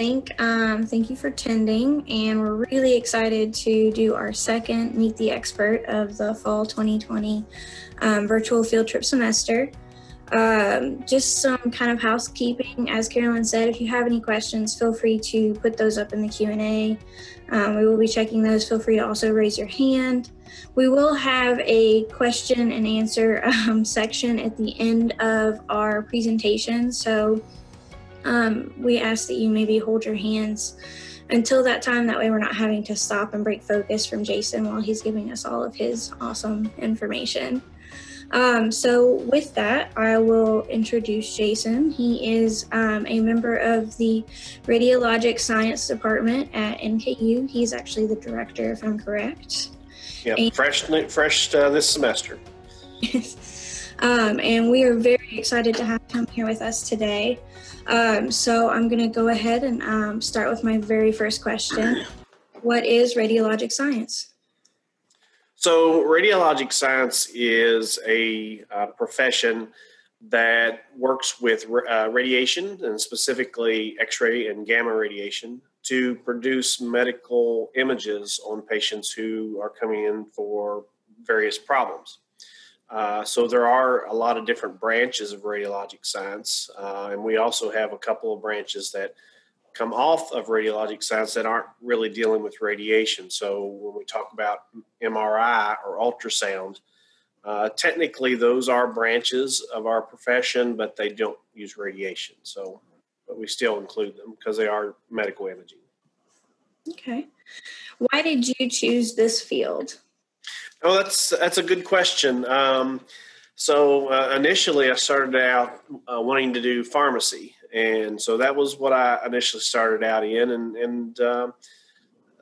think. Um, thank you for attending, and we're really excited to do our second Meet the Expert of the fall 2020 um, virtual field trip semester. Um, just some kind of housekeeping. As Carolyn said, if you have any questions, feel free to put those up in the Q&A. Um, we will be checking those. Feel free to also raise your hand. We will have a question and answer um, section at the end of our presentation. So um, we ask that you maybe hold your hands until that time. That way, we're not having to stop and break focus from Jason while he's giving us all of his awesome information. Um, so, with that, I will introduce Jason. He is um, a member of the Radiologic Science Department at NKU. He's actually the director, if I'm correct. Yeah, fresh, fresh uh, this semester. um, and we are very excited to have him here with us today. Um, so, I'm going to go ahead and um, start with my very first question What is radiologic science? So, radiologic science is a uh, profession that works with uh, radiation and specifically X ray and gamma radiation to produce medical images on patients who are coming in for various problems. Uh, so, there are a lot of different branches of radiologic science, uh, and we also have a couple of branches that come off of radiologic science that aren't really dealing with radiation. So when we talk about MRI or ultrasound, uh, technically those are branches of our profession, but they don't use radiation. So, but we still include them because they are medical imaging. Okay. Why did you choose this field? Oh, that's that's a good question. Um, so uh, initially, I started out uh, wanting to do pharmacy, and so that was what I initially started out in. And, and uh,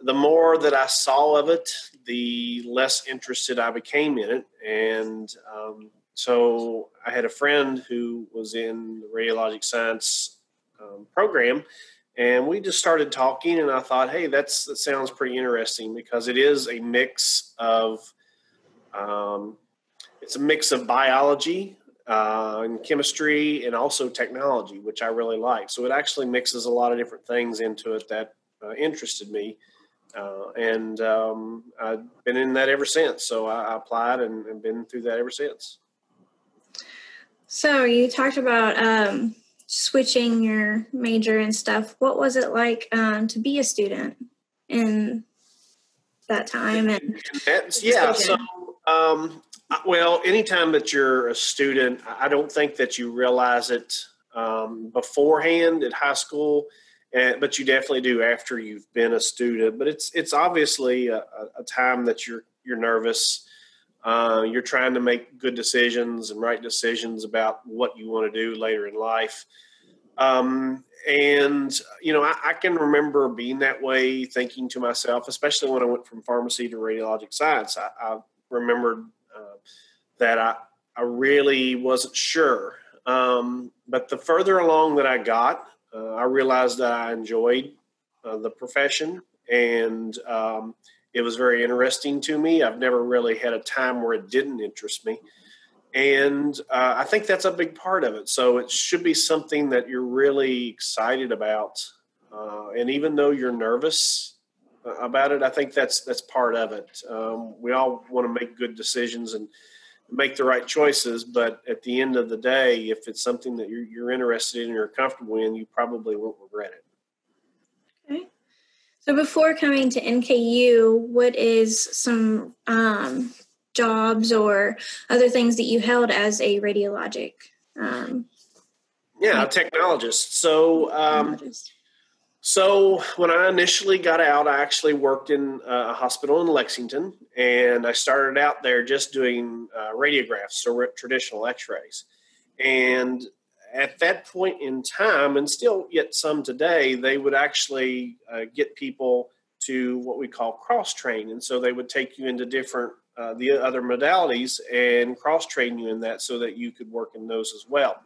the more that I saw of it, the less interested I became in it. And um, so I had a friend who was in the radiologic science um, program, and we just started talking. And I thought, hey, that's that sounds pretty interesting because it is a mix of um, it's a mix of biology uh, and chemistry and also technology, which I really like. So it actually mixes a lot of different things into it that uh, interested me. Uh, and um, I've been in that ever since. So I, applied and, and, been through that ever since. So you talked about um, switching your major and stuff. What was it like um, to be a student in that time? And yeah, so um, well, anytime that you're a student, I don't think that you realize it um, beforehand at high school, and, but you definitely do after you've been a student. But it's it's obviously a, a time that you're you're nervous. Uh, you're trying to make good decisions and right decisions about what you want to do later in life. Um, and you know, I, I, can remember being that way, thinking to myself, especially when I went from pharmacy to radiologic science. I, I remembered that I, I really wasn't sure. Um, but the further along that I got, uh, I realized that I enjoyed uh, the profession and um, it was very interesting to me. I've never really had a time where it didn't interest me. And uh, I think that's a big part of it. So it should be something that you're really excited about. Uh, and even though you're nervous uh, about it, I think that's that's part of it. Um, we all want to make good decisions and make the right choices. But at the end of the day, if it's something that you're, you're interested in you're comfortable in, you probably won't regret it. Okay. So before coming to NKU, what is some um, jobs or other things that you held as a radiologic? Um, yeah, a technologist. So um, technologist. So when I initially got out, I actually worked in a hospital in Lexington, and I started out there just doing uh, radiographs, so traditional X-rays. And at that point in time, and still yet some today, they would actually uh, get people to what we call cross train, and so they would take you into different uh, the other modalities and cross train you in that, so that you could work in those as well.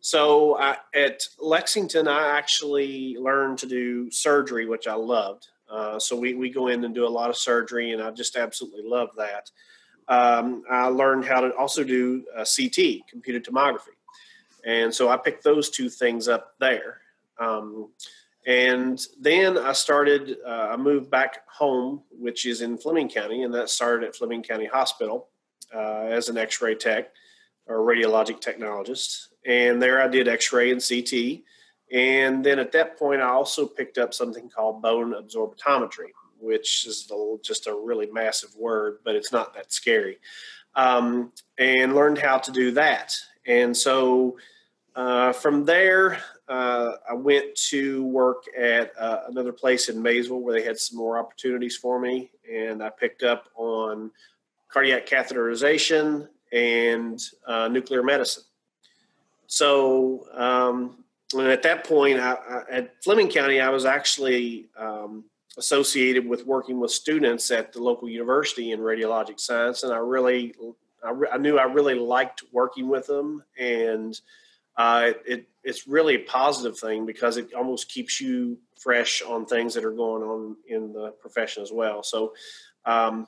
So uh, at Lexington, I actually learned to do surgery, which I loved. Uh, so we, we go in and do a lot of surgery, and I just absolutely love that. Um, I learned how to also do uh, CT, computed tomography. And so I picked those two things up there. Um, And then I started, uh, I moved back home, which is in Fleming County, and that started at Fleming County Hospital uh, as an x ray tech or radiologic technologist. And there I did x ray and CT. And then at that point, I also picked up something called bone absorptiometry, which is just a really massive word, but it's not that scary. Um, and learned how to do that. And so uh, from there, uh, I went to work at uh, another place in Maysville where they had some more opportunities for me, and I picked up on cardiac catheterization and uh, nuclear medicine. So um, at that point, I, I, at Fleming County, I was actually um, associated with working with students at the local university in radiologic science, and I really, I, I knew I really liked working with them and uh, it, it's really a positive thing because it almost keeps you fresh on things that are going on in the profession as well. So, um,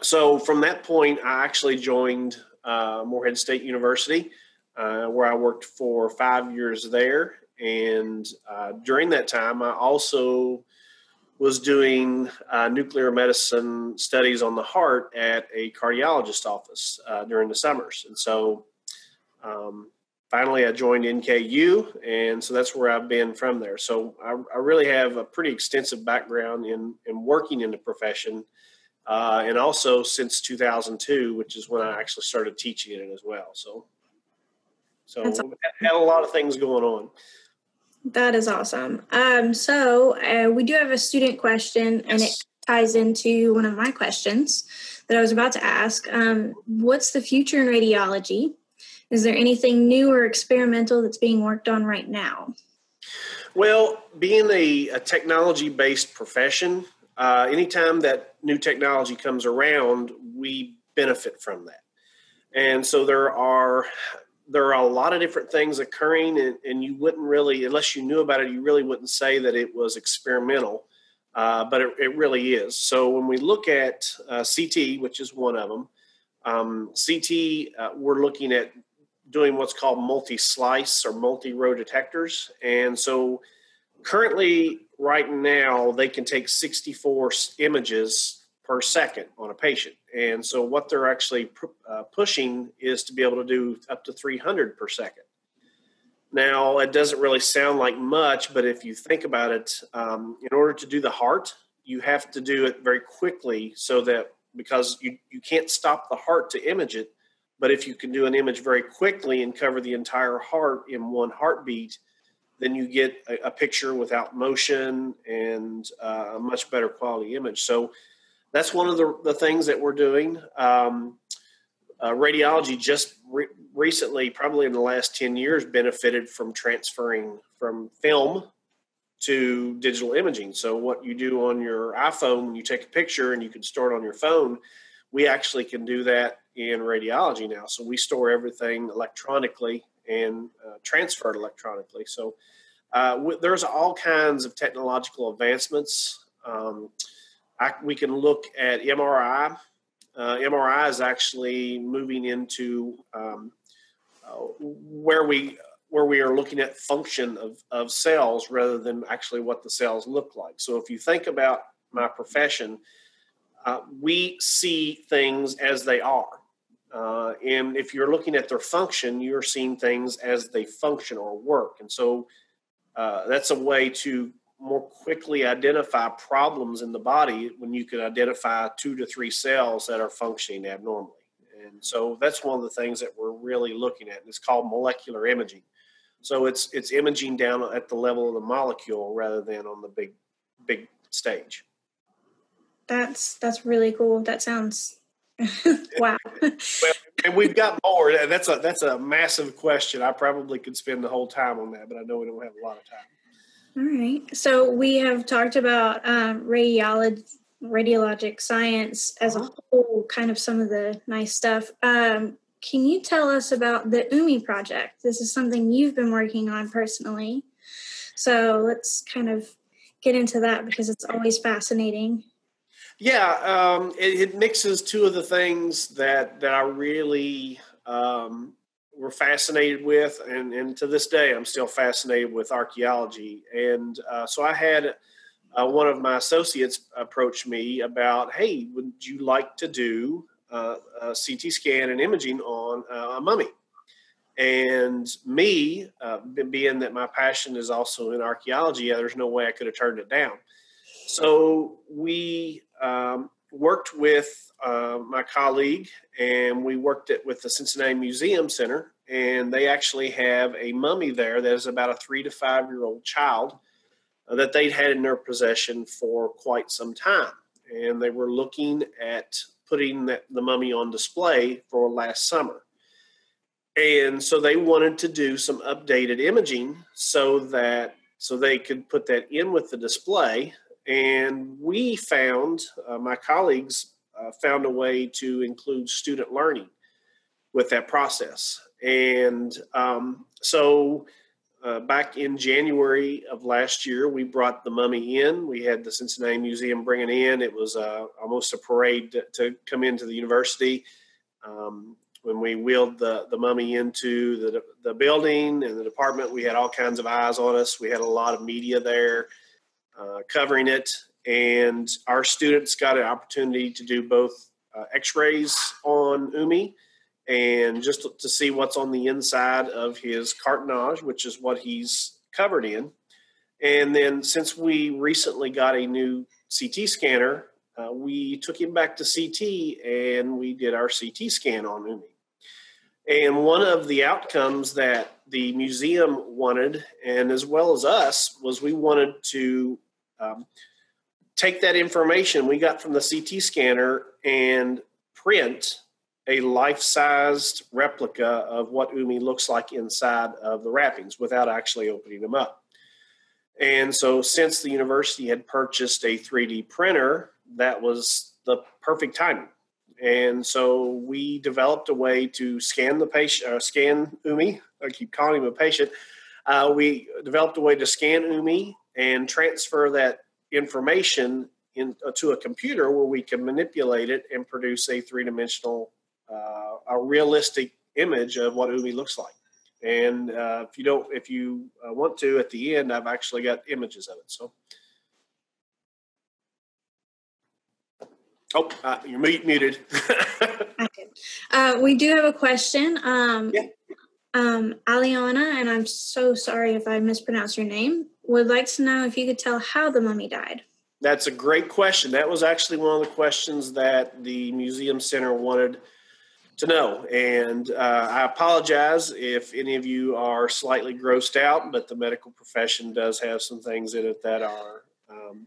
so from that point, I actually joined uh, Morehead State University, uh, where I worked for five years there. And uh, during that time, I also was doing uh, nuclear medicine studies on the heart at a cardiologist office uh, during the summers. And so, um, finally, I joined NKU, and so that's where I've been from there. So I, I really have a pretty extensive background in in working in the profession, uh, and also since 2002, which is when I actually started teaching in it as well. So, so awesome. had a lot of things going on. That is awesome. Um, so uh, we do have a student question, yes. and it ties into one of my questions that I was about to ask. Um, what's the future in radiology? Is there anything new or experimental that's being worked on right now? Well, being a, a technology based profession, uh, anytime that new technology comes around, we benefit from that. And so there are there are a lot of different things occurring, and, and you wouldn't really, unless you knew about it, you really wouldn't say that it was experimental. Uh, but it, it, really is. So when we look at uh, CT, which is one of them, um, CT, uh, we're looking at doing what's called multi-slice or multi-row detectors. And so currently right now they can take 64 images per second on a patient. And so what they're actually uh, pushing is to be able to do up to 300 per second. Now, it doesn't really sound like much, but if you think about it, um, in order to do the heart, you have to do it very quickly so that because you, you can't stop the heart to image it, but if you can do an image very quickly and cover the entire heart in one heartbeat, then you get a, a picture without motion and uh, a much better quality image. So that's one of the, the things that we're doing. Um, uh, radiology just re- recently, probably in the last 10 years, benefited from transferring from film to digital imaging. So, what you do on your iPhone you take a picture and you can store it on your phone, we actually can do that in radiology now. So we store everything electronically and uh, transfer it electronically. So uh, w- there's all kinds of technological advancements. Um, I, we can look at MRI. Uh, MRI is actually moving into um, uh, where we where we are looking at function of, of cells rather than actually what the cells look like. So if you think about my profession, uh, we see things as they are. Uh, and if you're looking at their function, you're seeing things as they function or work. And so uh, that's a way to more quickly identify problems in the body when you can identify two to three cells that are functioning abnormally. And so that's one of the things that we're really looking at. It's called molecular imaging. So it's it's imaging down at the level of the molecule rather than on the big big stage. That's that's really cool. That sounds wow. well, and we've got more. That's a that's a massive question. I probably could spend the whole time on that, but I know we don't have a lot of time. All right. So we have talked about um, radiology, radiologic science as a uh-huh. whole, kind of some of the nice stuff. Um, can you tell us about the Umi project? This is something you've been working on personally. So let's kind of get into that because it's always fascinating. Yeah, um, it, it, mixes two of the things that that I really um, were fascinated with, and, and to this day, I'm still fascinated with archaeology. And uh, so I had uh, one of my associates approach me about, hey, would you like to do uh, a CT scan and imaging on uh, a mummy? And me, uh, being that my passion is also in archaeology, there's no way I could have turned it down. So we um, worked with uh, my colleague and we worked it with the Cincinnati Museum Center. And they actually have a mummy there that is about a three to five year old child uh, that they'd had in their possession for quite some time. And they were looking at putting that, the mummy on display for last summer. And so they wanted to do some updated imaging so that so they could put that in with the display. And we found, uh, my colleagues uh, found a way to include student learning with that process. And um, so uh, back in January of last year, we brought the mummy in. We had the Cincinnati Museum bring it in. It was uh, almost a parade to, to, come into the university. Um, when we wheeled the, the mummy into the, the building and the department, we had all kinds of eyes on us. We had a lot of media there uh, covering it. And our students got an opportunity to do both uh, x rays on Umi and just to, to see what's on the inside of his cartonnage, which is what he's covered in. And then since we recently got a new CT scanner, uh, we took him back to CT and we did our CT scan on Umi. And one of the outcomes that the museum wanted, and as well as us, was we wanted to um, take that information we got from the CT scanner and print a life-sized replica of what Umi looks like inside of the wrappings without actually opening them up. And so, since the university had purchased a 3D printer, that was the perfect timing and so we developed a way to scan the patient, uh, scan Umi. I keep calling him a patient. Uh, we developed a way to scan Umi and transfer that information into uh, a computer where we can manipulate it and produce a three dimensional, uh, a realistic image of what Umi looks like. And uh, if you don't, if you uh, want to, at the end, I've actually got images of it. So. Oh, uh, you're muted. uh, we do have a question. Um, yeah. um, Aliana, and I'm so sorry if I mispronounced your name, would like to know if you could tell how the mummy died. That's a great question. That was actually one of the questions that the Museum Center wanted to know. And uh, I apologize if any of you are slightly grossed out, but the medical profession does have some things in it that are. Um,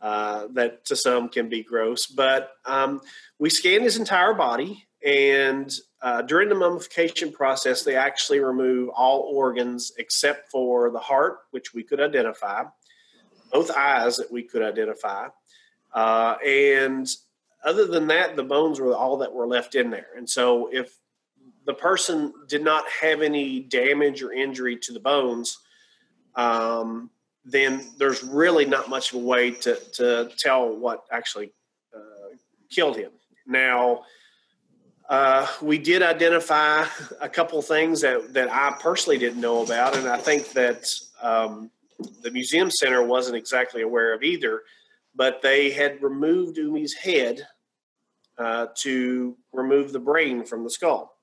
uh, that to some can be gross. But um, we scanned his entire body, and uh, during the mummification process, they actually remove all organs except for the heart, which we could identify, both eyes that we could identify, uh, and other than that, the bones were all that were left in there. And so, if the person did not have any damage or injury to the bones, um, then there's really not much of a way to, to tell what actually uh, killed him. Now, uh, we did identify a couple things that, that I personally didn't know about, and I think that um, the museum center wasn't exactly aware of either. But they had removed Umi's head uh, to remove the brain from the skull.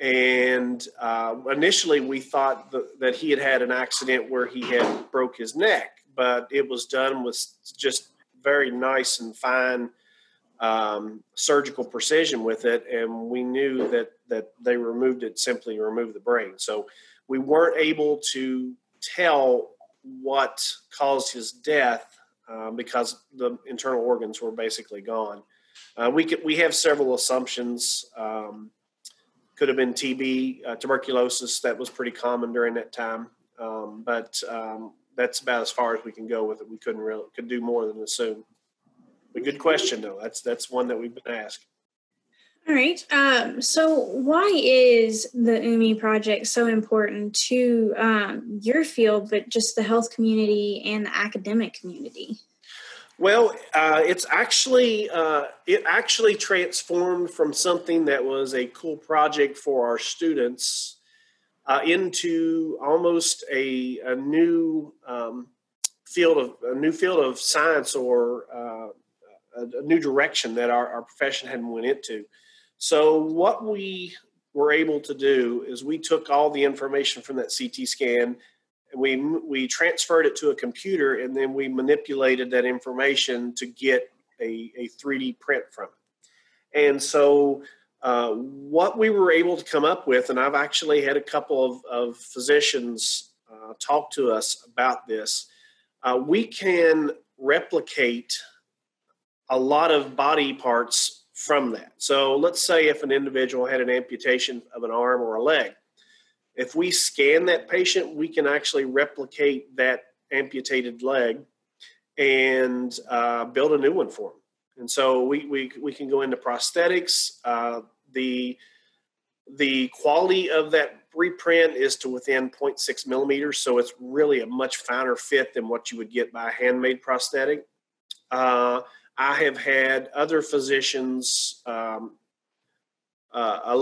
And uh, initially, we thought that he had had an accident where he had broke his neck, but it was done with just very nice and fine um, surgical precision with it, and we knew that that they removed it simply to remove the brain. So we weren't able to tell what caused his death uh, because the internal organs were basically gone. Uh, we could, we have several assumptions. Um, could have been TB, uh, tuberculosis that was pretty common during that time. Um, but um, that's about as far as we can go with it. We couldn't really could do more than assume. But good question though. That's that's one that we've been asked. All right. Um, so, why is the Umi project so important to um, your field, but just the health community and the academic community? Well, uh, it's actually uh, it actually transformed from something that was a cool project for our students uh, into almost a, a new um, field of a new field of science or uh, a, new direction that our, our profession hadn't went into. So what we were able to do is we took all the information from that CT scan and we we transferred it to a computer and then we manipulated that information to get a, a 3D print from it. And so uh, what we were able to come up with, and I've actually had a couple of, of physicians uh, talk to us about this, uh, we can replicate a lot of body parts from that. So let's say if an individual had an amputation of an arm or a leg, if we scan that patient, we can actually replicate that amputated leg and uh, build a new one for them. And so we, we, we can go into prosthetics. Uh, the, the quality of that reprint is to within 0.6 millimeters, so it's really a much finer fit than what you would get by a handmade prosthetic. Uh, I have had other physicians um, uh.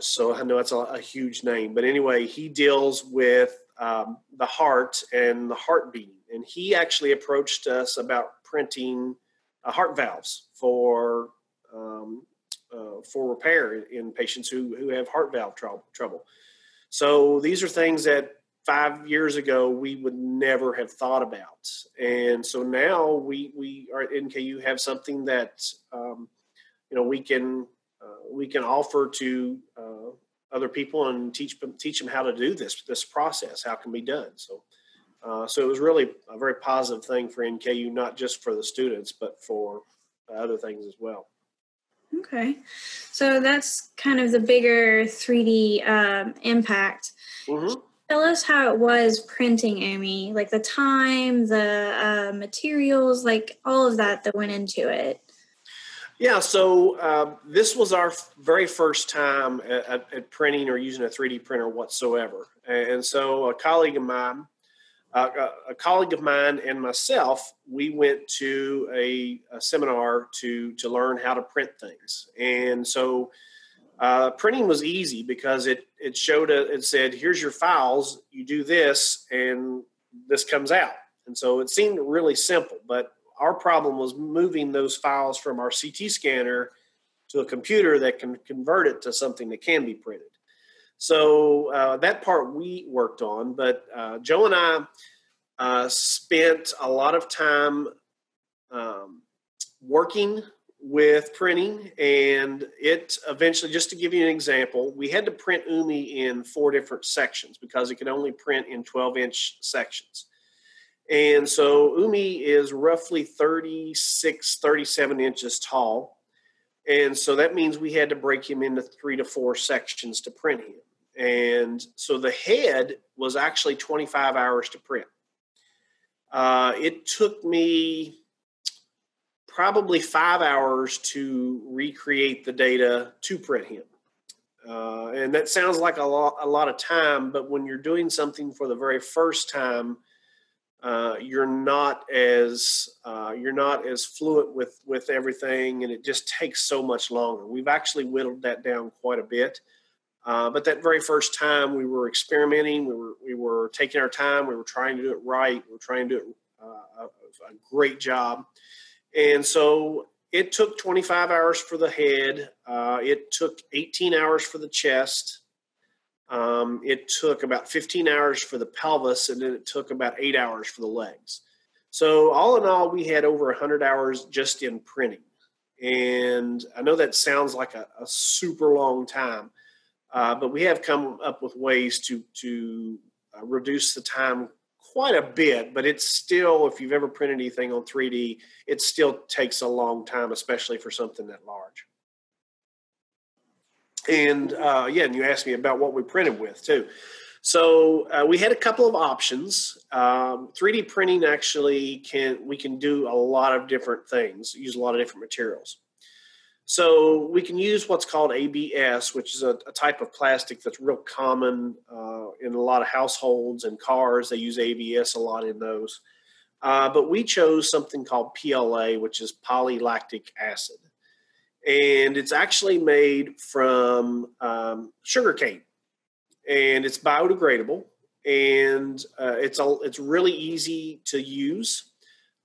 So I know that's a, a, huge name, but anyway, he deals with um, the heart and the heartbeat. And he actually approached us about printing uh, heart valves for um, uh, for repair in patients who who have heart valve trouble. Trouble. So these are things that five years ago we would never have thought about, and so now we we are at NKU have something that um, you know we can uh, we can offer to uh, other people and teach them teach them how to do this this process, how it can be done. So, uh, so it was really a very positive thing for NKU, not just for the students, but for other things as well. Okay, so that's kind of the bigger 3D um, impact. Mm-hmm. Tell us how it was printing Umi, like the time, the uh, materials, like all of that that went into it. Yeah, so uh, this was our very first time at, at, printing or using a 3D printer whatsoever. And so a colleague of mine, uh, a colleague of mine and myself, we went to a, a, seminar to to learn how to print things. And so uh, printing was easy because it it showed a, it said here's your files, you do this, and this comes out. And so it seemed really simple, but our problem was moving those files from our CT scanner to a computer that can convert it to something that can be printed. So uh, that part we worked on, but uh, Joe and I uh, spent a lot of time um, working with printing, and it eventually, just to give you an example, we had to print Umi in four different sections because it could only print in 12 inch sections. And so Umi is roughly 36, 37 inches tall. And so that means we had to break him into three to four sections to print him. And so the head was actually 25 hours to print. Uh, it took me probably five hours to recreate the data to print him. Uh, and that sounds like a lot, a lot of time, but when you're doing something for the very first time, uh, you're not as uh, you're not as fluent with with everything, and it just takes so much longer. We've actually whittled that down quite a bit. Uh, but that very first time, we were experimenting. We were we were taking our time. We were trying to do it right. We were trying to do it uh, a, a great job. And so it took 25 hours for the head. Uh, it took 18 hours for the chest. Um, it took about 15 hours for the pelvis, and then it took about eight hours for the legs. So, all in all, we had over 100 hours just in printing. And I know that sounds like a, a super long time, uh, but we have come up with ways to, to uh, reduce the time quite a bit. But it's still, if you've ever printed anything on 3D, it still takes a long time, especially for something that large. And uh, yeah, and you asked me about what we printed with too. So uh, we had a couple of options. Um, 3D printing actually can we can do a lot of different things, use a lot of different materials. So we can use what's called ABS, which is a, a type of plastic that's real common uh, in a lot of households and cars. They use ABS a lot in those. Uh, but we chose something called PLA, which is polylactic acid. And it's actually made from um, sugar cane. And it's biodegradable. And uh, it's, a, it's really easy to use.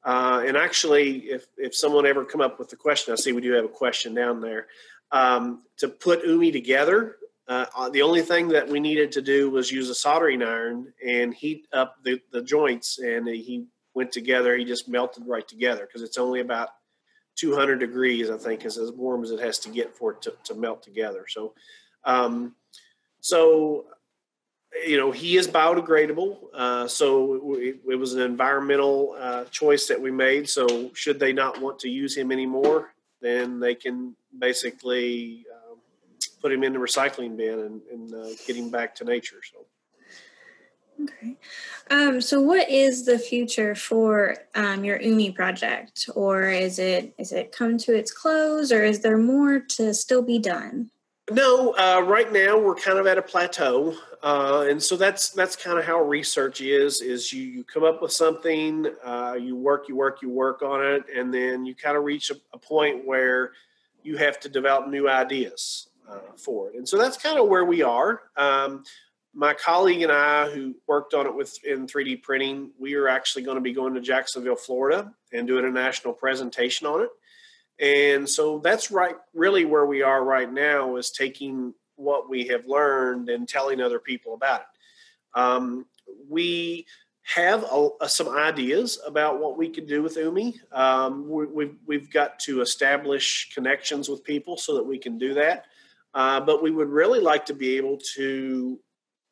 Uh, and actually, if, if someone ever come up with the question, I see we do have a question down there. Um, to put Umi together, uh, uh, the only thing that we needed to do was use a soldering iron and heat up the, the joints, and he went together. He just melted right together because it's only about 200 degrees, I think, is as warm as it has to get for it to, to melt together. So, um, so you know, he is biodegradable. Uh, so it, it, was an environmental uh, choice that we made. So, should they not want to use him anymore, then they can basically put him in the recycling bin and, and uh, get him back to nature. So. Okay. Um, so, what is the future for um, your Umi project, or is it is it come to its close, or is there more to still be done? No, uh, right now we're kind of at a plateau, uh, and so that's that's kind of how research is. Is you, you come up with something, uh, you work, you work, you work on it, and then you kind of reach a, a point where you have to develop new ideas uh, for it. And so that's kind of where we are. Um, my colleague and I, who worked on it with in 3D printing, we are actually going to be going to Jacksonville, Florida, and doing a national presentation on it. And so that's right, really where we are right now is taking what we have learned and telling other people about it. Um, we have a, a, some ideas about what we can do with Umi. Um, we, we've, we've got to establish connections with people so that we can do that. Uh, but we would really like to be able to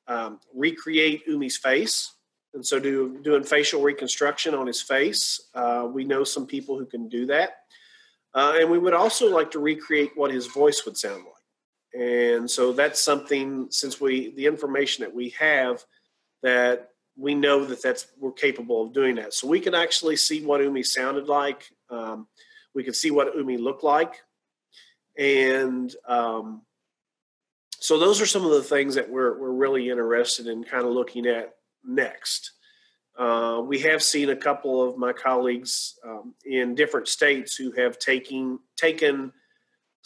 um, recreate Umi's face. And so, do, doing facial reconstruction on his face, uh, we know some people who can do that. Uh, and we would also like to recreate what his voice would sound like. And so, that's something, since we, the information that we have, that we know that that's we're capable of doing that. So we can actually see what Umi sounded like. Um, we can see what Umi looked like, and um, so those are some of the things that we're we're really interested in kind of looking at next. Uh, we have seen a couple of my colleagues um, in different states who have taken taken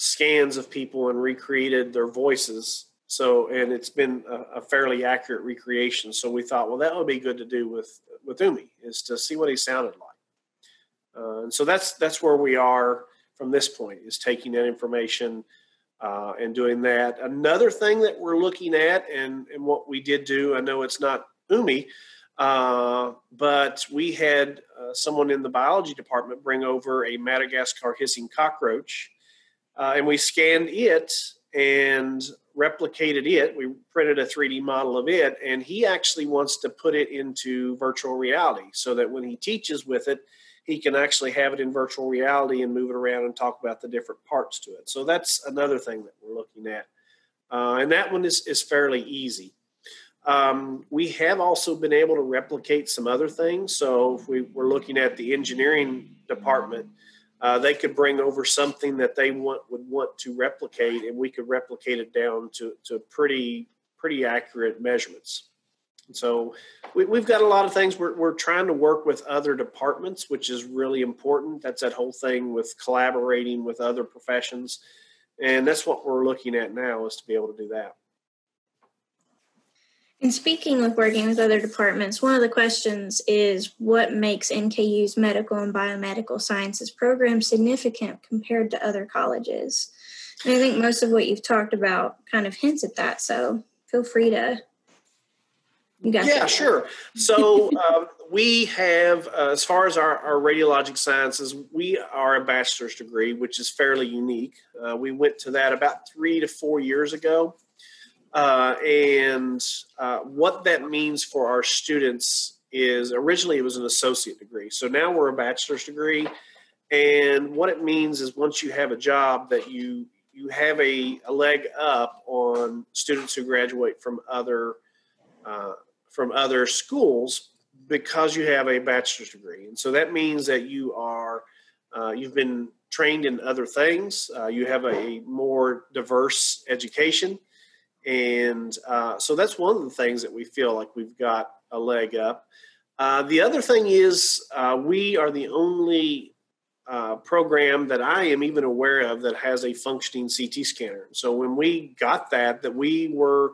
scans of people and recreated their voices. So, and it's been a, a, fairly accurate recreation. So we thought, well, that would be good to do with with Umi is to see what he sounded like. Uh, and so that's that's where we are from this point is taking that information uh, and doing that. Another thing that we're looking at, and, and what we did do, I know it's not Umi, uh, but we had uh, someone in the biology department bring over a Madagascar hissing cockroach, uh, and we scanned it and replicated it. We printed a 3D model of it, and he actually wants to put it into virtual reality so that when he teaches with it, he can actually have it in virtual reality and move it around and talk about the different parts to it. So that's another thing that we're looking at. Uh, and that one is, is fairly easy. Um, we have also been able to replicate some other things. So if we were looking at the engineering department, uh, they could bring over something that they want would want to replicate, and we could replicate it down to, to pretty pretty accurate measurements. So we, have got a lot of things. We're, we're trying to work with other departments, which is really important. That's that whole thing with collaborating with other professions. And that's what we're looking at now is to be able to do that. And speaking of working with other departments, one of the questions is what makes NKU's medical and biomedical sciences program significant compared to other colleges? And I think most of what you've talked about kind of hints at that. So feel free to you got yeah, that. sure. So um, we have, uh, as far as our, our, radiologic sciences, we are a bachelor's degree, which is fairly unique. Uh, we went to that about three to four years ago. Uh, and uh, what that means for our students is originally it was an associate degree. So now we're a bachelor's degree. And what it means is once you have a job that you you have a, a leg up on students who graduate from other uh, from other schools because you have a bachelor's degree. And so that means that you are, uh, you've been trained in other things, uh, you have a more diverse education. And uh, so that's one of the things that we feel like we've got a leg up. Uh, the other thing is, uh, we are the only uh, program that I am even aware of that has a functioning CT scanner. So when we got that, that we were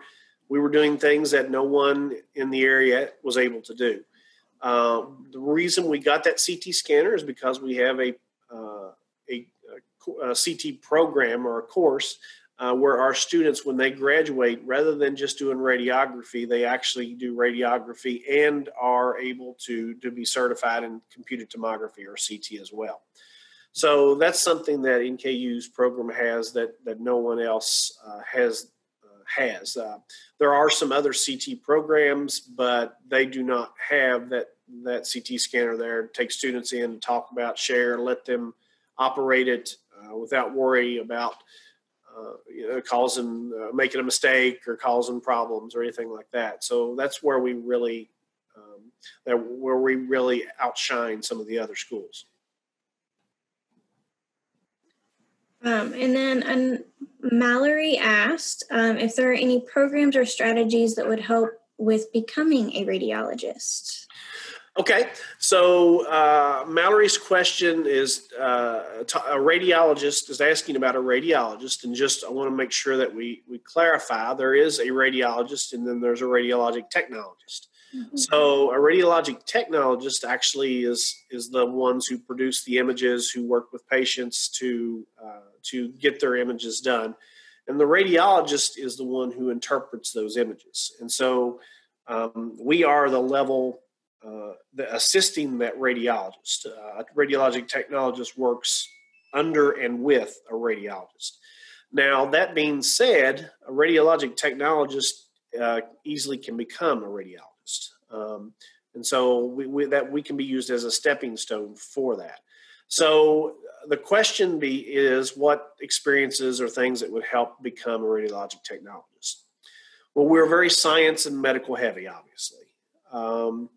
we were doing things that no one in the area was able to do. Uh, the reason we got that CT scanner is because we have a, uh, a, a, CT program or a course uh, where our students, when they graduate, rather than just doing radiography, they actually do radiography and are able to, to be certified in computed tomography or CT as well. So that's something that NKU's program has that, that no one else uh, has has. Uh, there are some other CT programs, but they do not have that that CT scanner there. Take students in, talk about, share, let them operate it uh, without worry about uh, you know, causing uh, making a mistake or causing problems or anything like that. So that's where we really um, that where we really outshine some of the other schools. Um, and then um, Mallory asked um, if there are any programs or strategies that would help with becoming a radiologist. Okay, so uh, Mallory's question is uh, a radiologist is asking about a radiologist, and just I want to make sure that we we clarify there is a radiologist, and then there's a radiologic technologist. Mm-hmm. So a radiologic technologist actually is is the ones who produce the images, who work with patients to uh, to get their images done, and the radiologist is the one who interprets those images. And so um, we are the level uh, the assisting that radiologist. Uh, a radiologic technologist works under and with a radiologist. Now, that being said, a radiologic technologist uh, easily can become a radiologist. Um, and so we, we, that we can be used as a stepping stone for that. So the question be is what experiences or things that would help become a radiologic technologist? Well, we're very science and medical heavy, obviously. Um,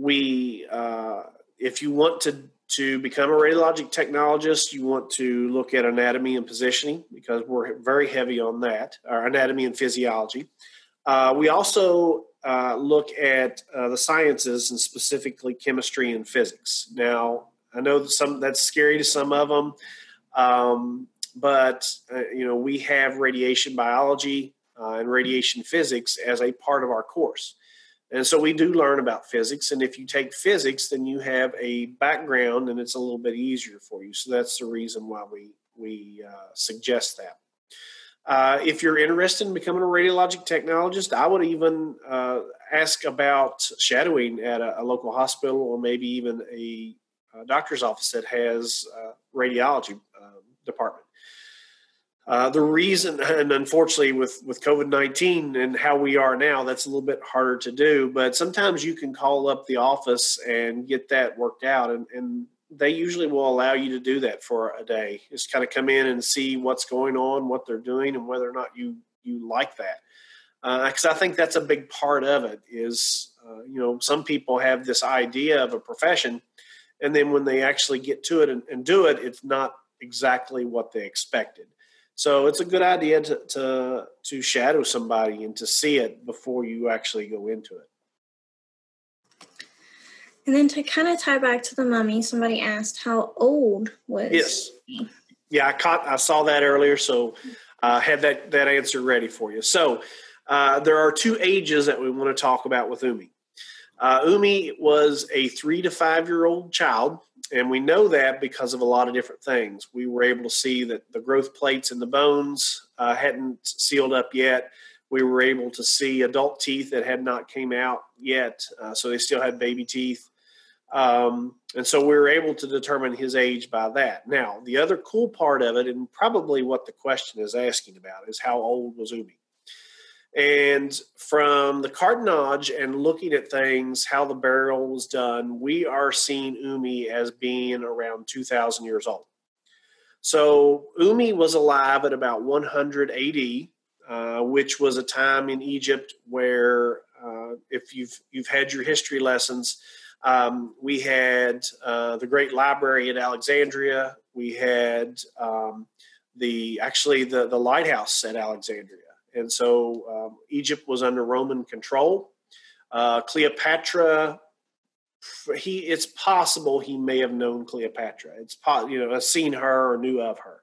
we, uh, if you want to to become a radiologic technologist, you want to look at anatomy and positioning because we're very heavy on that, our anatomy and physiology. Uh, we also uh, look at uh, the sciences and specifically chemistry and physics. Now, I know that some that's scary to some of them, um, but uh, you know we have radiation biology uh, and radiation physics as a part of our course. And so we do learn about physics. And if you take physics, then you have a background and it's a little bit easier for you. So that's the reason why we, we uh, suggest that. Uh, if you're interested in becoming a radiologic technologist, I would even uh, ask about shadowing at a, a, local hospital or maybe even a, a doctor's office that has a radiology um, department. Uh, the reason, and unfortunately, with with COVID nineteen and how we are now, that's a little bit harder to do. But sometimes you can call up the office and get that worked out, and, and they usually will allow you to do that for a day. Just kind of come in and see what's going on, what they're doing, and whether or not you you like that. Because uh, I think that's a big part of it. Is uh, you know some people have this idea of a profession, and then when they actually get to it and, and do it, it's not exactly what they expected. So it's a good idea to, to to shadow somebody and to see it before you actually go into it. And then to kind of tie back to the mummy, somebody asked how old was yes. Yeah, I caught I saw that earlier, so I uh, had that that answer ready for you. So uh, there are two ages that we want to talk about with Umi. Uh, Umi was a three to five year old child and we know that because of a lot of different things. We were able to see that the growth plates in the bones uh, hadn't sealed up yet. We were able to see adult teeth that had not came out yet, uh, so they still had baby teeth. Um, and so we were able to determine his age by that. Now, the other cool part of it, and probably what the question is asking about, is how old was Umi? And from the cartonnage and looking at things, how the burial was done, we are seeing Umi as being around 2,000 years old. So Umi was alive at about 100 AD, uh, which was a time in Egypt where, uh, if you've you've had your history lessons, um, we had uh, the Great Library at Alexandria. We had um, the actually the the lighthouse at Alexandria. And so um, Egypt was under Roman control. Uh, Cleopatra he it's possible he may have known Cleopatra. It's you know seen her or knew of her.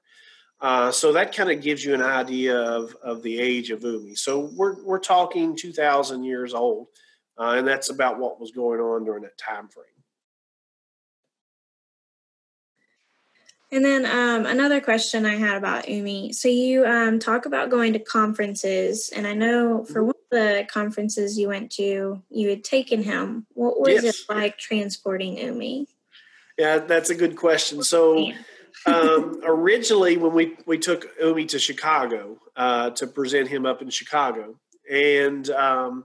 Uh, so that kind of gives you an idea of, of the age of Umi. So we're we're talking 2,000 years old, uh, and that's about what was going on during that time frame. And then um, another question I had about Umi. So you um, talk about going to conferences, and I know for one of the conferences you went to, you had taken him. What was yes. it like transporting Umi? Yeah, that's a good question. So um, originally, when we we took Umi to Chicago uh, to present him up in Chicago, and um,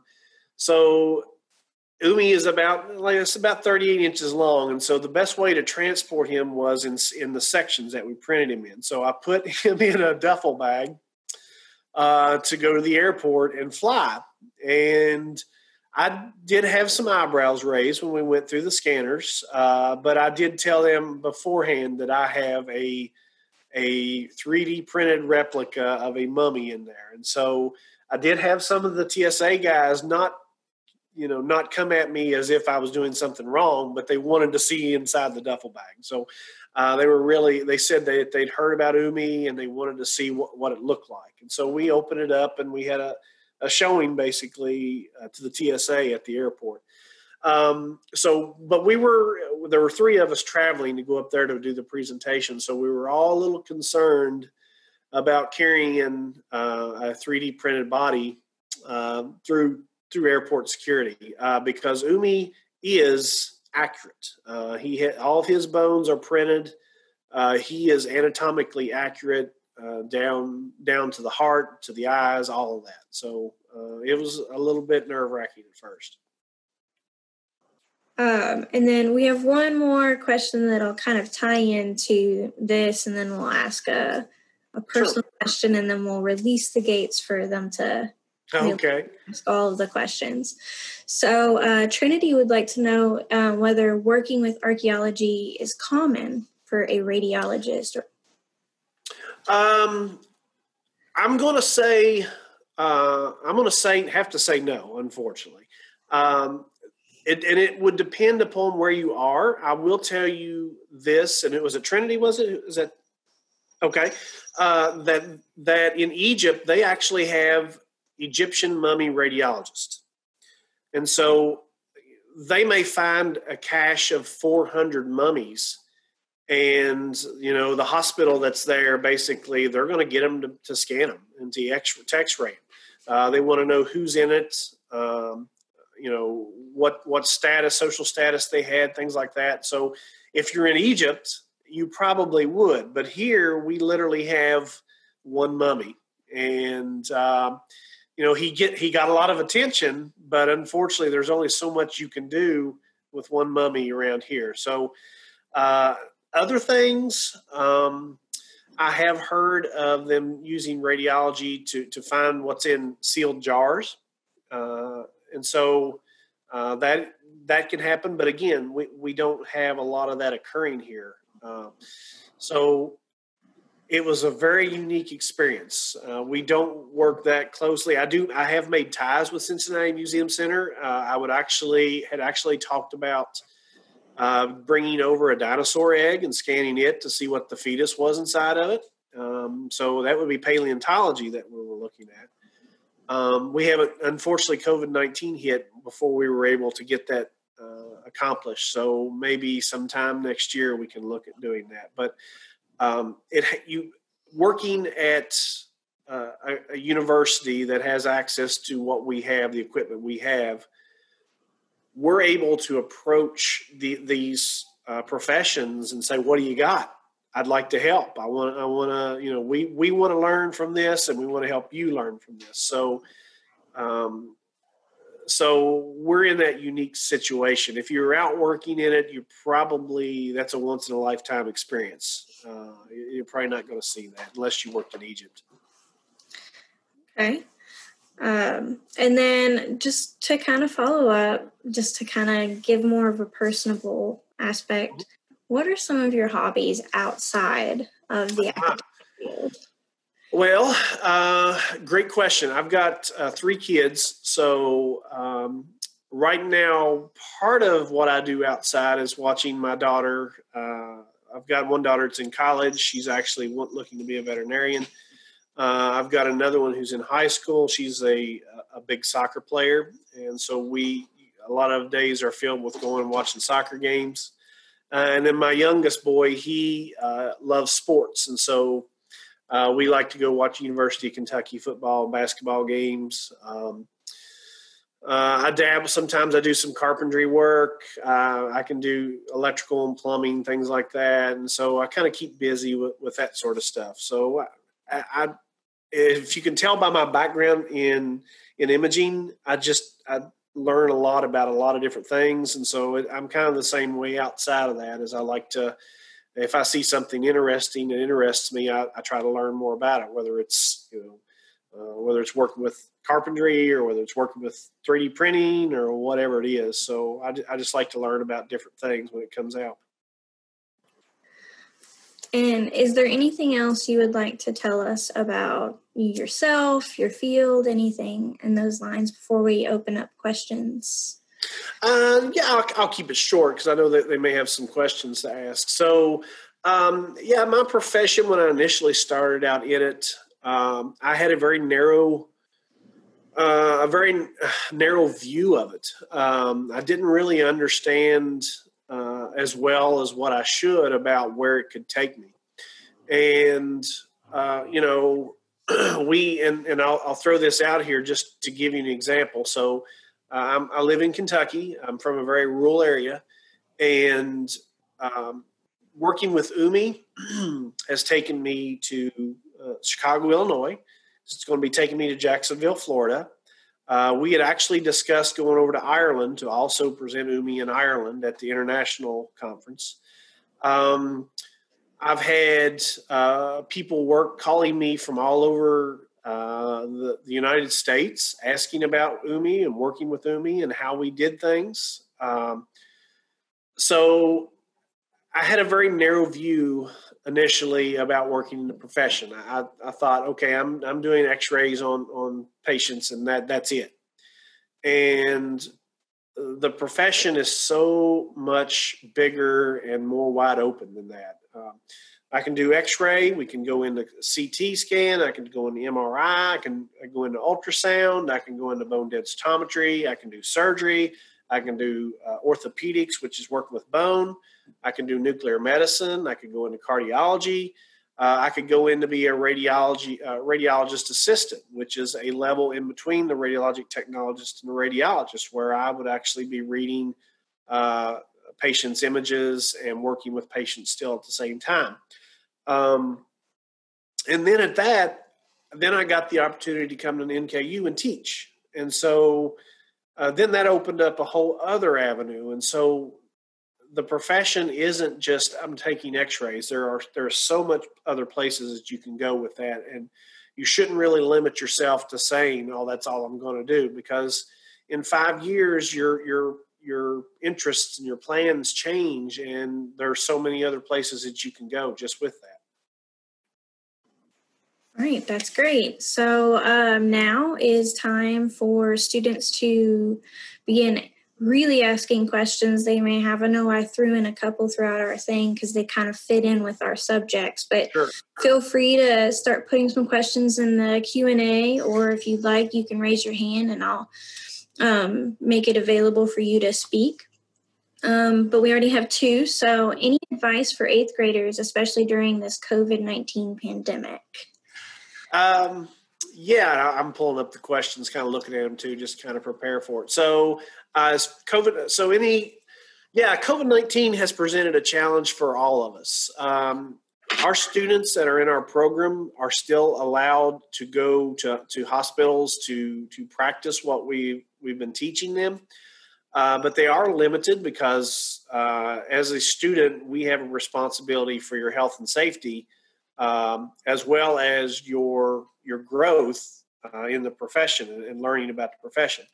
so Umi is about like it's about 38 inches long, and so the best way to transport him was in in the sections that we printed him in. So I put him in a duffel bag uh, to go to the airport and fly, and I did have some eyebrows raised when we went through the scanners, uh, but I did tell them beforehand that I have a a 3D printed replica of a mummy in there, and so I did have some of the TSA guys not you know, not come at me as if I was doing something wrong, but they wanted to see inside the duffel bag. So uh, they were really, they said that they'd heard about Umi and they wanted to see what, what it looked like. And so we opened it up and we had a, a showing basically uh, to the TSA at the airport. Um, so, but we were, there were three of us traveling to go up there to do the presentation. So we were all a little concerned about carrying uh, a 3D printed body uh, through through airport security uh, because Umi is accurate. Uh, he had, all of his bones are printed. Uh, he is anatomically accurate uh, down down to the heart, to the eyes, all of that. So uh, it was a little bit nerve wracking at first. Um, and then we have one more question that'll kind of tie into this, and then we'll ask a, a personal sure. question, and then we'll release the gates for them to Okay. Ask all of the questions. So, uh, Trinity would like to know uh, whether working with archaeology is common for a radiologist. Um, I'm going to say, uh, I'm going to say, have to say no, unfortunately. Um, it, and it would depend upon where you are. I will tell you this, and it was a Trinity, was it? Is that okay? Uh, that that in Egypt they actually have Egyptian mummy radiologist. And so they may find a cache of 400 mummies and you know the hospital that's there basically they're going to get them to, to scan them and to x ray uh, they want to know who's in it um, you know what what status social status they had things like that. So if you're in egypt you probably would but here we literally have one mummy. And um, you know he get he got a lot of attention, but unfortunately, there's only so much you can do with one mummy around here. So uh, other things. Um, I have heard of them using radiology to to find what's in sealed jars, uh, and so uh, that that can happen. But again, we we don't have a lot of that occurring here. Uh, so it was a very unique experience. Uh, we don't work that closely. I do. I have made ties with Cincinnati Museum Center. Uh, I would actually had actually talked about uh, bringing over a dinosaur egg and scanning it to see what the fetus was inside of it. Um, so that would be paleontology that we were looking at. Um, we haven't, unfortunately, COVID nineteen hit before we were able to get that uh, accomplished. So maybe sometime next year we can look at doing that. But um, it you working at uh, a, a, university that has access to what we have, the equipment we have, we're able to approach the, these uh, professions and say, "What do you got? I'd like to help. I want. I want to. You know, we we want to learn from this, and we want to help you learn from this." So, um, so we're in that unique situation. If you're out working in it, you probably that's a once in a lifetime experience. Uh, you're probably not going to see that unless you worked in Egypt. Okay. Um, and then just to kind of follow up, just to kind of give more of a personable aspect, what are some of your hobbies outside of the academic field? Well, uh, great question. I've got uh, three kids. So um, right now, part of what I do outside is watching my daughter. Uh, I've got one daughter that's in college. She's actually looking to be a veterinarian. Uh, I've got another one who's in high school. She's a a big soccer player, and so we a lot of days are filled with going and watching soccer games. Uh, and then my youngest boy, he uh, loves sports, and so uh, we like to go watch University of Kentucky football, basketball games. Um, uh, I dabble. Sometimes I do some carpentry work. Uh, I can do electrical and plumbing, things like that. And so I kind of keep busy with, with that sort of stuff. So I, I, if you can tell by my background in in imaging, I just I learn a lot about a lot of different things, and so it, I'm kind of the same way outside of that. As I like to, if I see something interesting that interests me, I, I try to learn more about it. Whether it's you know uh, whether it's working with carpentry or whether it's working with 3D printing or whatever it is. So I, I just like to learn about different things when it comes out. And is there anything else you would like to tell us about yourself, your field, anything in those lines before we open up questions? Um, yeah, I'll, I'll, keep it short because I know that they may have some questions to ask. So, um, yeah, my profession when I initially started out in it, um, I had a very narrow, uh, a very narrow view of it. Um, I didn't really understand uh, as well as what I should about where it could take me, and uh, you know, we and and I'll, I'll, throw this out here just to give you an example. So, uh, i live in Kentucky. I'm from a very rural area, and um, working with Umi has taken me to uh, Chicago, Illinois. It's going to be taking me to Jacksonville, Florida. Uh, we had actually discussed going over to Ireland to also present Umi in Ireland at the international conference. Um, I've had uh, people work calling me from all over uh, the, the, United States asking about Umi and working with Umi and how we did things. Um, so I had a very narrow view initially about working in the profession. I, I thought, okay, I'm I'm doing X-rays on on patients, and that that's it. And the profession is so much bigger and more wide open than that. Um, I can do X-ray. We can go into CT scan. I can go into MRI. I can go into ultrasound. I can go into bone densitometry. I can do surgery. I can do uh, orthopedics, which is working with bone. I can do nuclear medicine. I could go into cardiology. Uh, I could go in to be a radiology uh, radiologist assistant, which is a level in between the radiologic technologist and the radiologist, where I would actually be reading uh, patients' images and working with patients still at the same time. Um, and then at that, then I got the opportunity to come to NKU and teach, and so uh, then that opened up a whole other avenue. And so the profession isn't just I'm taking X-rays. There are there are so much other places that you can go with that, and you shouldn't really limit yourself to saying, "Oh, that's all I'm going to do," because in five years, your your your interests and your plans change, and there are so many other places that you can go just with that. All right, that's great. So um, now is time for students to begin really asking questions they may have. I know I threw in a couple throughout our thing because they kind of fit in with our subjects, but sure. feel free to start putting some questions in the Q&A or if you'd like, you can raise your hand and I'll um, make it available for you to speak. Um, but we already have two. So any advice for eighth graders, especially during this COVID-19 pandemic? Um, yeah, I'm pulling up the questions, kind of looking at them too, just kind of prepare for it. So uh, COVID, so any, yeah, COVID 19 has presented a challenge for all of us. Um, our students that are in our program are still allowed to go to, to hospitals to, to practice what we, we've been teaching them. Uh, but they are limited because uh, as a student, we have a responsibility for your health and safety, um, as well as your your growth uh, in the profession and learning about the profession.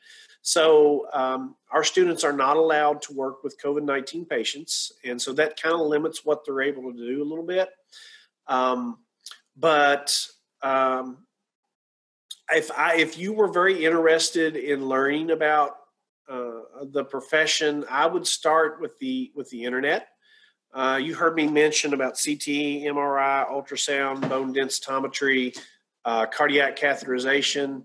So um, our students are not allowed to work with COVID nineteen patients, and so that kind of limits what they're able to do a little bit. Um, but um, if I if you were very interested in learning about uh, the profession, I would start with the with the internet. Uh, you heard me mention about CT, MRI, ultrasound, bone densitometry, uh, cardiac catheterization.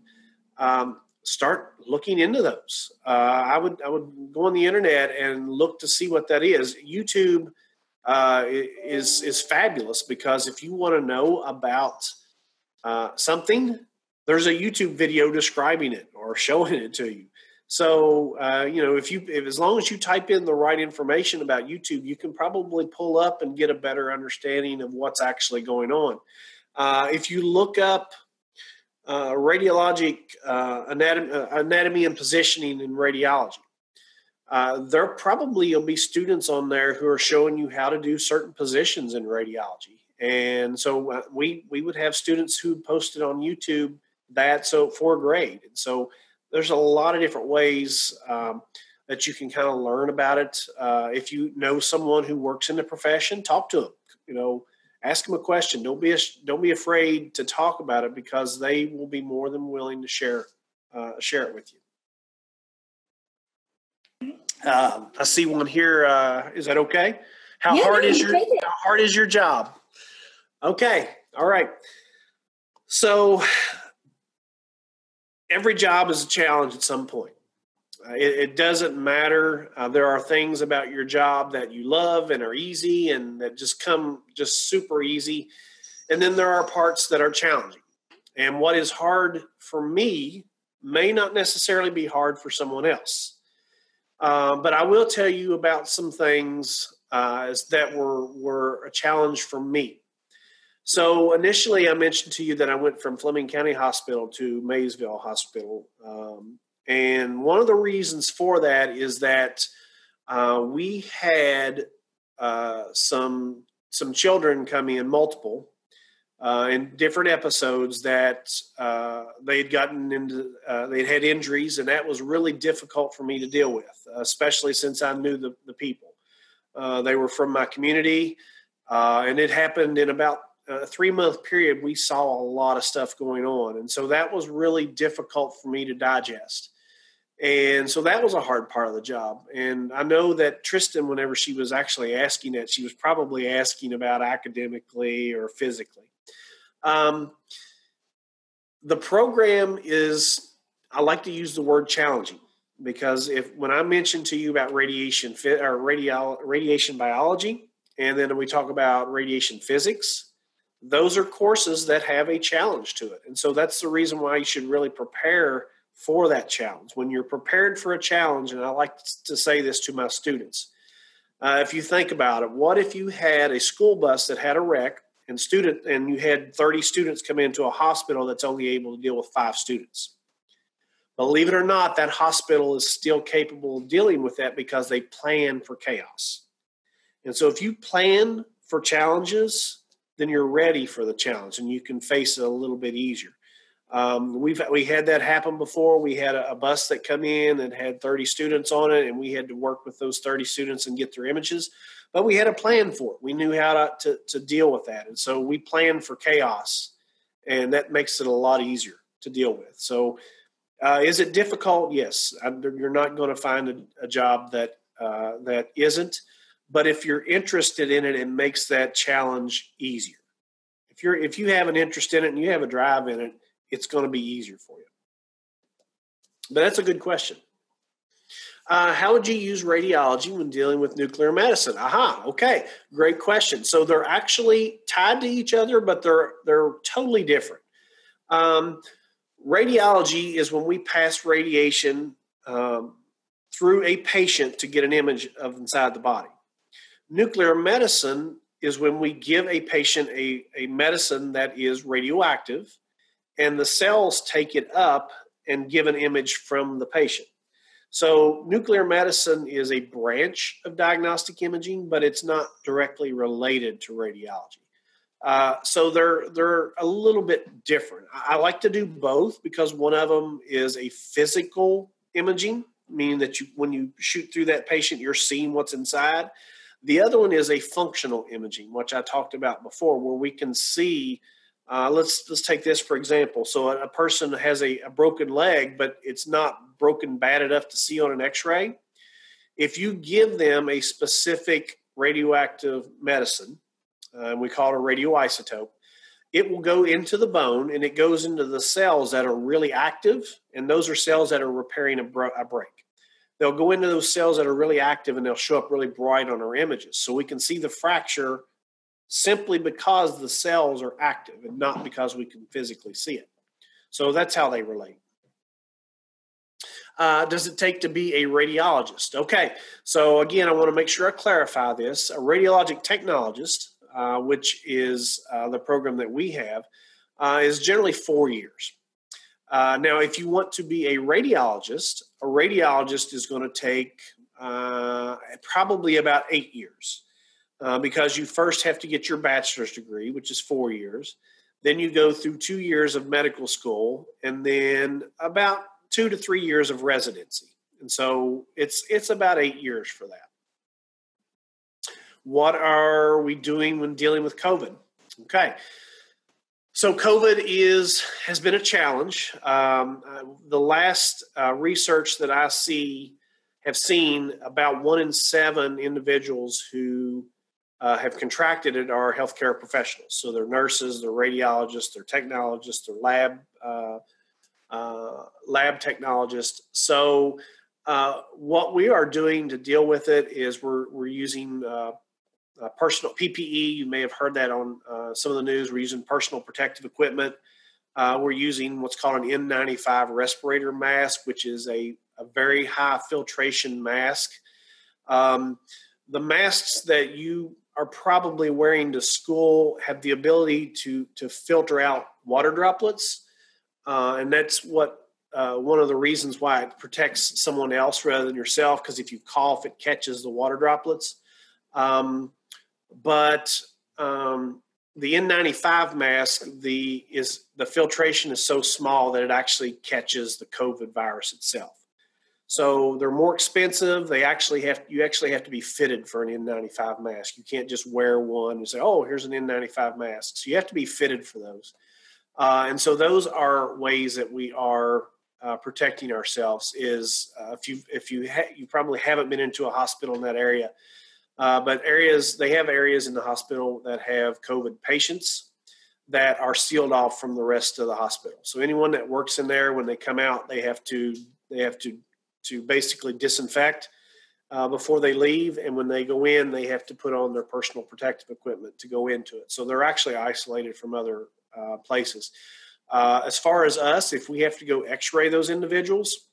Um, start looking into those. Uh, I would I would go on the internet and look to see what that is. YouTube uh, is is fabulous because if you want to know about uh, something, there's a YouTube video describing it or showing it to you. So uh, you know if you if as long as you type in the right information about YouTube, you can probably pull up and get a better understanding of what's actually going on. Uh, if you look up uh, radiologic uh, anatomy, uh, anatomy and positioning in radiology. Uh, there probably will be students on there who are showing you how to do certain positions in radiology, and so we we would have students who posted on YouTube that so for grade, and so there's a lot of different ways um, that you can kind of learn about it. Uh, if you know someone who works in the profession, talk to them. You know, ask them a question. Don't be a, don't be afraid to talk about it because they will be more than willing to share uh, share it with you. Uh, I see one here. Uh, is that okay? How Yeah, hard is your. How hard is your job? Okay. All right. So every job is a challenge at some point. Uh, it, it doesn't matter. Uh, there are things about your job that you love and are easy and that just come just super easy. And then there are parts that are challenging. And what is hard for me may not necessarily be hard for someone else. Uh, but I will tell you about some things uh, that were, were a challenge for me. So initially, I mentioned to you that I went from Fleming County Hospital to Maysville Hospital. Um, and one of the reasons for that is that uh, we had uh, some some children come in, multiple, uh, in different episodes that uh, they had gotten into, uh, they'd had injuries, and that was really difficult for me to deal with, especially since I knew the, the people. Uh, they were from my community, and it happened in about a three month period. We saw a lot of stuff going on, and so that was really difficult for me to digest. And so that was a hard part of the job. And I know that Tristan, whenever she was actually asking it, she was probably asking about academically or physically. Um, the program is, I like to use the word challenging because if when I mentioned to you about radiation or radio, radiation biology, and then we talk about radiation physics, those are courses that have a challenge to it. And so that's the reason why you should really prepare for that challenge. When you're prepared for a challenge, and I like to say this to my students, uh, if you think about it, what if you had a school bus that had a wreck and student and you had 30 students come into a hospital that's only able to deal with five students? Believe it or not, that hospital is still capable of dealing with that because they plan for chaos. And so if you plan for challenges, then you're ready for the challenge and you can face it a little bit easier. Um, we've we had that happen before. We had a, a, bus that come in and had 30 students on it, and we had to work with those 30 students and get their images. But we had a plan for it. We knew how to, to, to deal with that, and so we planned for chaos, and that makes it a lot easier to deal with. So, uh, is it difficult? Yes, I, you're not going to find a, a job that uh, that isn't. But if you're interested in it, it makes that challenge easier. If you're if you have an interest in it and you have a drive in it, it's going to be easier for you. But that's a good question. Uh, how would you use radiology when dealing with nuclear medicine? Aha, okay, great question. So they're actually tied to each other, but they're they're totally different. Um, radiology is when we pass radiation um, through a patient to get an image of inside the body. Nuclear medicine is when we give a patient a, a medicine that is radioactive and the cells take it up and give an image from the patient. So, nuclear medicine is a branch of diagnostic imaging, but it's not directly related to radiology. Uh, so they're they're a little bit different. I like to do both because one of them is a physical imaging, meaning that you when you shoot through that patient, you're seeing what's inside. The other one is a functional imaging, which I talked about before, where we can see Uh, let's let's take this for example. So a, a person has a, a, broken leg, but it's not broken bad enough to see on an X-ray. If you give them a specific radioactive medicine, uh, we call it a radioisotope, it will go into the bone and it goes into the cells that are really active, and those are cells that are repairing a, bro- a break. They'll go into those cells that are really active and they'll show up really bright on our images. So we can see the fracture simply because the cells are active and not because we can physically see it. So that's how they relate. Uh, does it take to be a radiologist? Okay, so again, I want to make sure I clarify this. A radiologic technologist, uh, which is uh, the program that we have, uh, is generally four years. Uh, now, if you want to be a radiologist, a radiologist is going to take uh, probably about eight years uh, because you first have to get your bachelor's degree, which is four years. Then you go through two years of medical school, and then about two to three years of residency. And so it's it's about eight years for that. What are we doing when dealing with COVID? Okay. So COVID is has been a challenge. Um, uh, the last uh, research that I see have seen about one in seven individuals who uh, have contracted it are healthcare professionals. So they're nurses, they're radiologists, they're technologists, they're lab uh, uh, lab technologists. So uh, what we are doing to deal with it is we're we're using uh, uh, personal PPE. You may have heard that on some of the news. We're using personal protective equipment. we're using what's called an N95 respirator mask, which is a, a very high filtration mask. Um, the masks that you are probably wearing to school have the ability to to filter out water droplets, uh, and that's what uh, one of the reasons why it protects someone else rather than yourself. Because if you cough, it catches the water droplets. Um, but um, the N95 mask, the is the filtration is so small that it actually catches the COVID virus itself. So they're more expensive. They actually have you actually have to be fitted for an N95 mask. You can't just wear one and say, "Oh, here's an N95 mask." So you have to be fitted for those. Uh, and so those are ways that we are uh, protecting ourselves. Is uh, if you if you ha- you probably haven't been into a hospital in that area, uh, but areas they have areas in the hospital that have COVID patients that are sealed off from the rest of the hospital. So anyone that works in there, when they come out, they have to they have to to basically disinfect uh, before they leave. And when they go in, they have to put on their personal protective equipment to go into it. So they're actually isolated from other uh, places. Uh, as far as us, if we have to go x ray those individuals,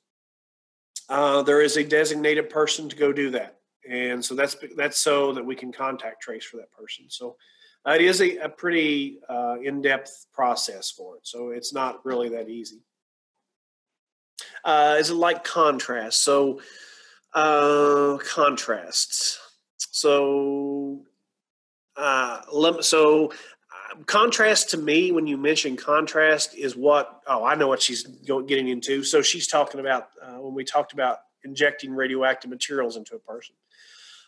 uh, there is a designated person to go do that. And so that's that's so that we can contact trace for that person. So uh, it is a, a pretty uh, in depth process for it. So it's not really that easy uh, is it like contrast? So uh, contrasts. So uh, so uh, contrast to me when you mention contrast is what oh I know what she's getting into. So she's talking about uh, when we talked about injecting radioactive materials into a person.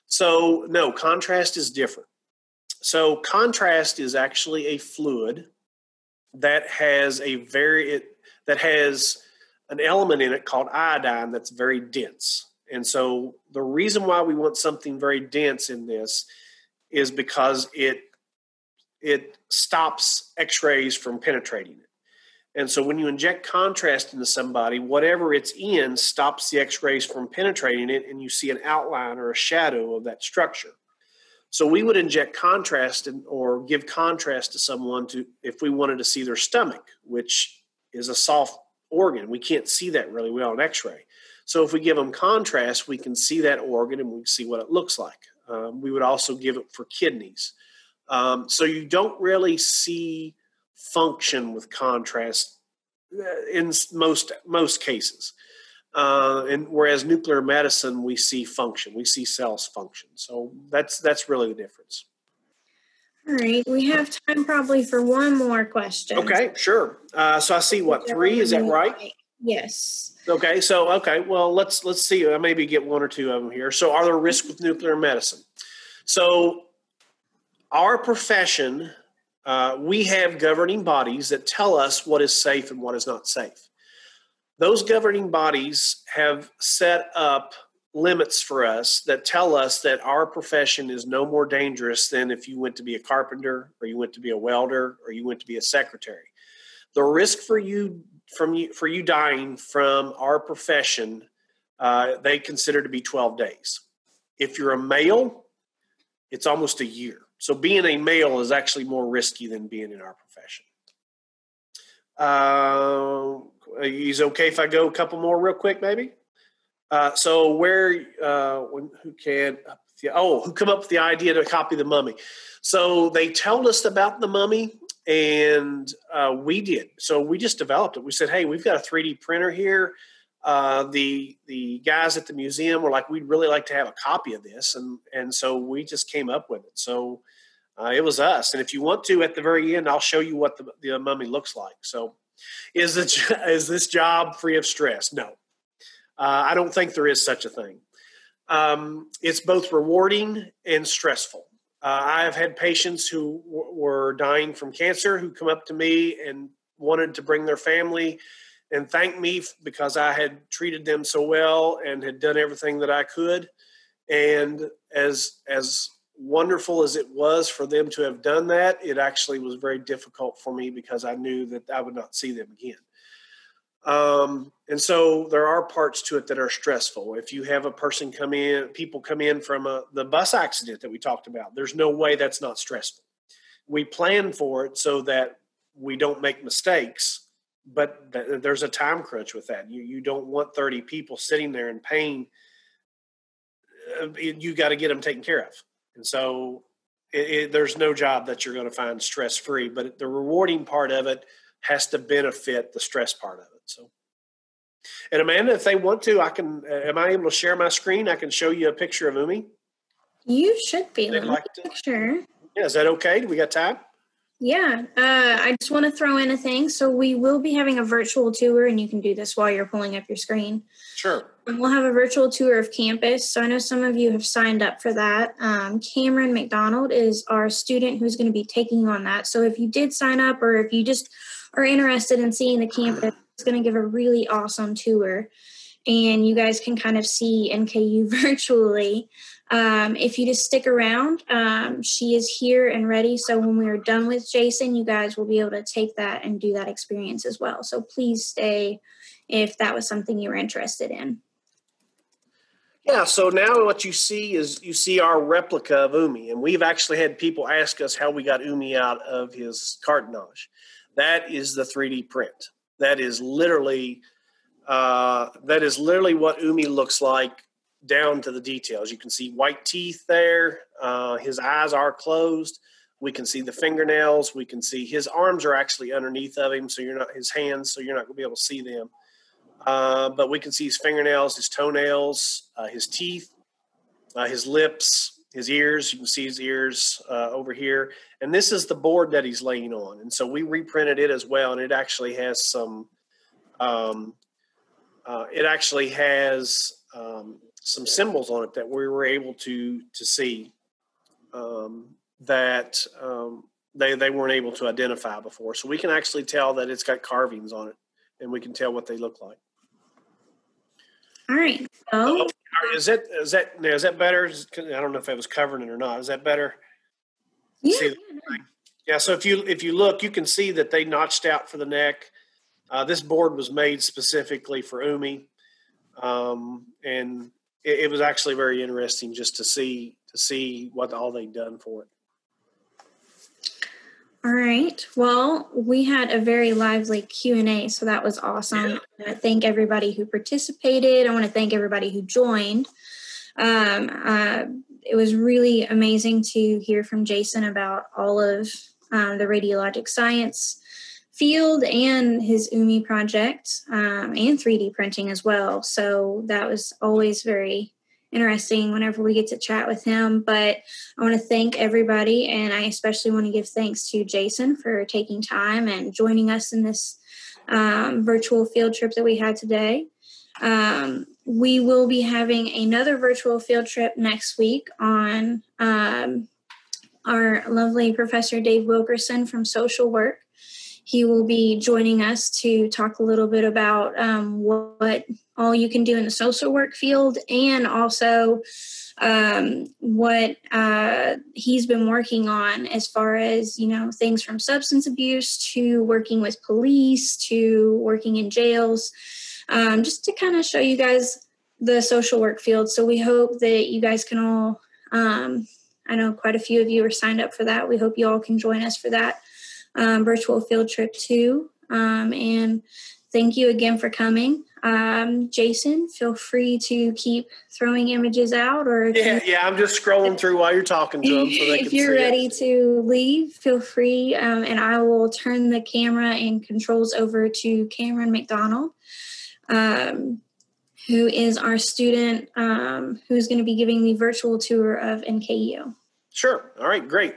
So no, contrast is different. So contrast is actually a fluid that has a very it, that has an element in it called iodine that's very dense. And so the reason why we want something very dense in this is because it it stops x-rays from penetrating it. And so when you inject contrast into somebody, whatever it's in stops the x-rays from penetrating it and you see an outline or a shadow of that structure. So we would inject contrast or give contrast to someone to if we wanted to see their stomach, which is a soft organ. We can't see that really well on x ray. So if we give them contrast, we can see that organ and we can see what it looks like. Um, we would also give it for kidneys. Um, so you don't really see function with contrast uh, in most most cases. Uh, and whereas nuclear medicine, we see function, we see cells function. So that's that's really the difference. All right, we have time probably for one more question. Okay, sure. Uh, so I see what three is that right? Yes. Okay, so okay, well let's let's see. I maybe get one or two of them here. So, are there risks with nuclear medicine? So, our profession uh, we have governing bodies that tell us what is safe and what is not safe. Those governing bodies have set up limits for us that tell us that our profession is no more dangerous than if you went to be a carpenter or you went to be a welder or you went to be a secretary. The risk for you from you for you dying from our profession, uh, they consider to be 12 days. If you're a male, it's almost a year. So being a male is actually more risky than being in our profession. Uh, is okay if I go a couple more real quick, maybe? Uh, so where uh, when, who can oh who come up with the idea to copy the mummy? So they told us about the mummy, and uh, we did. So we just developed it. We said, hey, we've got a 3D printer here. Uh, the the guys at the museum were like, we'd really like to have a copy of this, and and so we just came up with it. So uh, it was us. And if you want to, at the very end, I'll show you what the, the mummy looks like. So is it is this job free of stress? No, uh, I don't think there is such a thing. Um, it's both rewarding and stressful. Uh, I have had patients who w- were dying from cancer who come up to me and wanted to bring their family and thank me because I had treated them so well and had done everything that I could. And as as wonderful as it was for them to have done that, it actually was very difficult for me because I knew that I would not see them again. Um, and so there are parts to it that are stressful. If you have a person come in, people come in from a, the bus accident that we talked about, there's no way that's not stressful. We plan for it so that we don't make mistakes, but th- there's a time crunch with that. You, you don't want 30 people sitting there in pain. Uh, you got to get them taken care of. And so it, it, there's no job that you're going to find stress free, but the rewarding part of it has to benefit the stress part of it. So, and Amanda, if they want to, I can. Uh, am I able to share my screen? I can show you a picture of Umi. You should be. Let like me picture. Yeah, is that okay? Do we got time? Yeah, uh, I just want to throw in a thing. So we will be having a virtual tour, and you can do this while you're pulling up your screen. Sure. We'll have a virtual tour of campus. So I know some of you have signed up for that. Um, Cameron McDonald is our student who's going to be taking on that. So if you did sign up, or if you just are interested in seeing the campus, it's going to give a really awesome tour, and you guys can kind of see NKU virtually. Um, if you just stick around, um, she is here and ready. So when we are done with Jason, you guys will be able to take that and do that experience as well. So please stay if that was something you were interested in. Yeah, so now what you see is you see our replica of Umi, and we've actually had people ask us how we got Umi out of his cartonnage. That is the 3D print. That is literally uh, that is literally what Umi looks like down to the details. You can see white teeth there. Uh, his eyes are closed. We can see the fingernails. We can see his arms are actually underneath of him, so you're not his hands, so you're not going to be able to see them. Uh, but we can see his fingernails, his toenails, uh, his teeth, uh, his lips, his ears. You can see his ears uh, over here. And this is the board that he's laying on. And so we reprinted it as well, and it actually has some. Um, uh, it actually has um, some symbols on it that we were able to to see um, that um, they they weren't able to identify before. So we can actually tell that it's got carvings on it, and we can tell what they look like. All right. So is that is that is that better? I don't know if I was covering it or not. Is that better? Yeah. Yeah. So if you if you look, you can see that they notched out for the neck. Uh, this board was made specifically for Umi, um, and it, it was actually very interesting just to see to see what all they'd done for it. All right. Well, we had a very lively Q and A, so that was awesome. Yeah. thank everybody who participated. I want to thank everybody who joined. Um, uh, it was really amazing to hear from Jason about all of um, the radiologic science field and his Umi project um, and 3D printing as well. So that was always very interesting whenever we get to chat with him. But I want to thank everybody, and I especially want to give thanks to Jason for taking time and joining us in this um, virtual field trip that we had today. Um, we will be having another virtual field trip next week on um, our lovely Professor Dave Wilkerson from social work. He will be joining us to talk a little bit about um, what all you can do in the social work field and also um, what uh, he's been working on as far as you know things from substance abuse to working with police to working in jails um, just to kind of show you guys the social work field. So we hope that you guys can all um, i know quite a few of you are signed up for that. We hope you all can join us for that um, virtual field trip too um, and thank you again for coming. Um, Jason, feel free to keep throwing images out or yeah, you, yeah, I'm just scrolling through while you're talking to them. So if you're ready it. to leave, feel free, um, and I will turn the camera and controls over to Cameron McDonald, um, who is our student um, who's going to be giving the virtual tour of NKU. Sure. All right. Great.